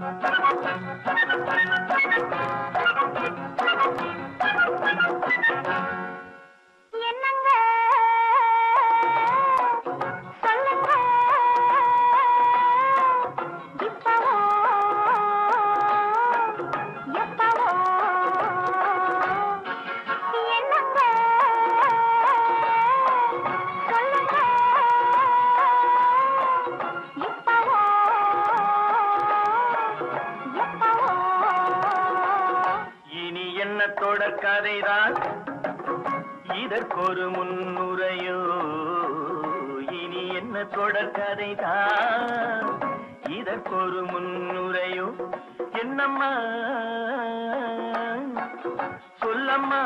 Thank you. தொடர் கதைதான் இதற்கொரு முன்னுரையோ இனி என்ன தொடர் கதைதான் இதற்கொரு முன்னுரையோ என்னம்மா? சொல்லம்மா.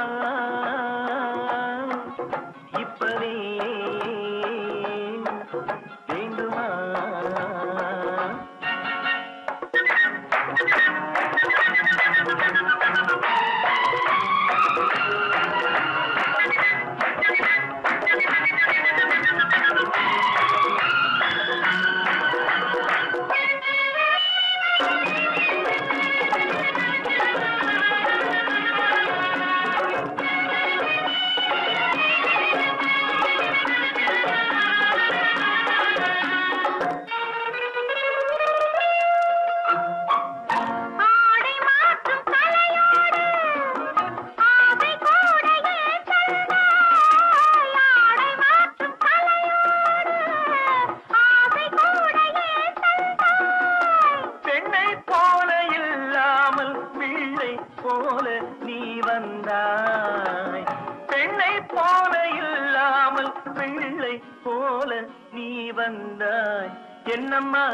பிள்ளை போல நீ வந்தாய். என்னம்மா?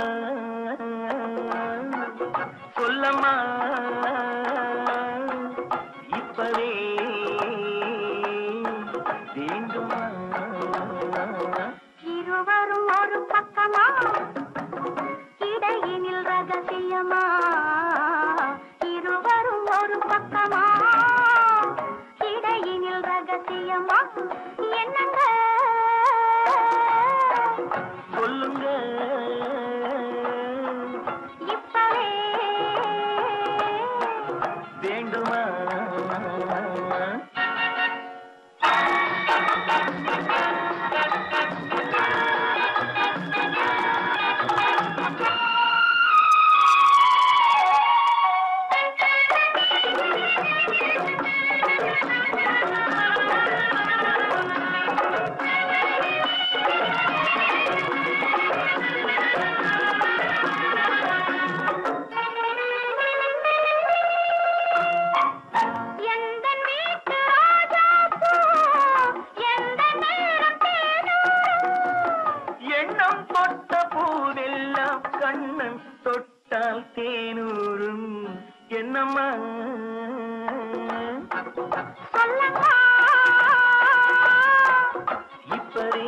சொல்லம்மா? மொட்ட பூவெல்லாம் கண்ணன் தொட்டால் தேனூரும் என்னம்மா? இப்பரே